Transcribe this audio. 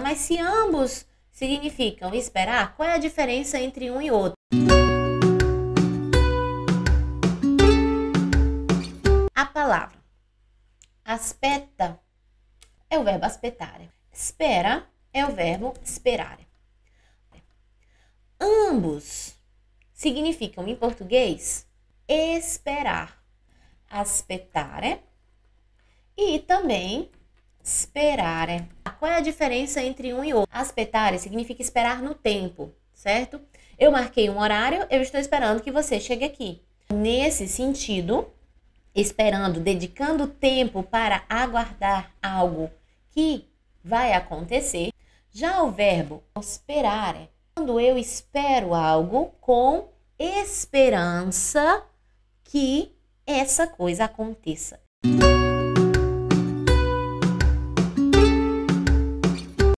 Mas se ambos significam esperar, qual é a diferença entre um e outro? A palavra aspeta é o verbo aspetare. Espera é o verbo esperare. Ambos significam em português esperar, aspetare e também esperare. Qual é a diferença entre um e outro? Aspetare significa esperar no tempo, certo? Eu marquei um horário, eu estou esperando que você chegue aqui. Nesse sentido, esperando, dedicando tempo para aguardar algo que vai acontecer. Já o verbo esperare, quando eu espero algo com esperança que essa coisa aconteça.